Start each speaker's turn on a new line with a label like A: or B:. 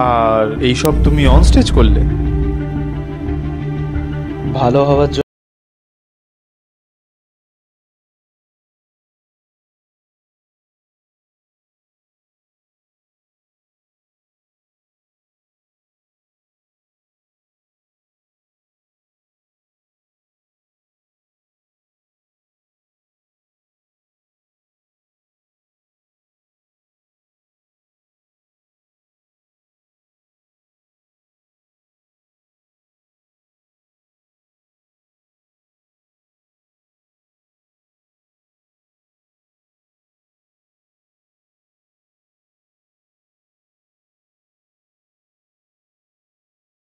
A: আর এইসব তুমি on stage করলে।
B: ভালো হওয়ার জন্য